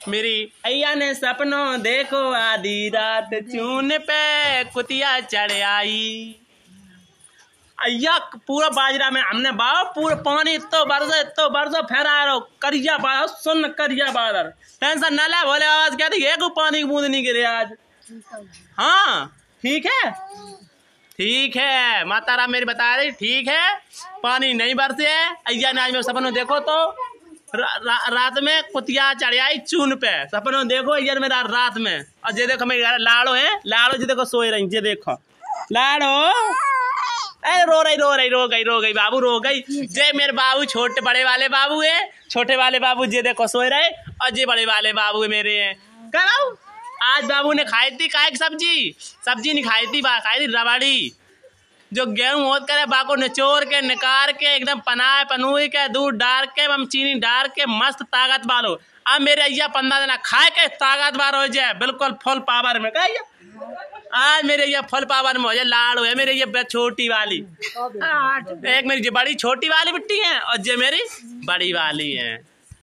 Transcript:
मेरी अय्या ने सपनों देखो आधी रात चून पे कुतिया चढ़ आई अय्या, पूरा बाजरा में हमने बाबा पूरा पानी इतो बरस इतो बरस फैरा रहो करिया बादल सुन करिया बादल टेंशन न ले बोले आवाज़ क्या थी एक पानी की बूंद नहीं गिरे आज। हाँ ठीक है? ठीक है, माता राम मेरी बता रही, ठीक है? पानी नहीं बरसे, अय्या ने आज मेरे सपनों देखो तो। रा, रा, रात में कुतिया चढ़ आई चून पे। सपनों देखो ने मेरा रात में। और ये देखो मेरे लाड़ो है। लाड़ो जी देखो सोए रही ये देखो। लाड़ो! अरे रो रही रो रही रो गई रो गई बाबू रो गई। जे मेरे बाबू छोटे बड़े वाले बाबू है छोटे वाले बाबू जे देखो सोए रहे। और जे बड़े वाले बाबू है मेरे हैं। क्या आज बाबू ने खाई थी काय सब्ज़ी? सब्ज़ी नहीं खाई थी खाई थी रबड़ी। जो गेहूँ होत करे बाको निचोर के निकार के एकदम पनाए पनुई के दूध डाल के हम चीनी डाल के मस्त ताकत वालो अब मेरे अय्या पंद्रह दिन खाए के ताकत बार हो जाए बिल्कुल फुल पावर में। कहिए आज मेरे ये फल पावर में हो जाए लाड़ है मेरे ये छोटी वाली। एक मेरी जो बड़ी छोटी वाली बिट्टी है और जो मेरी बड़ी वाली है।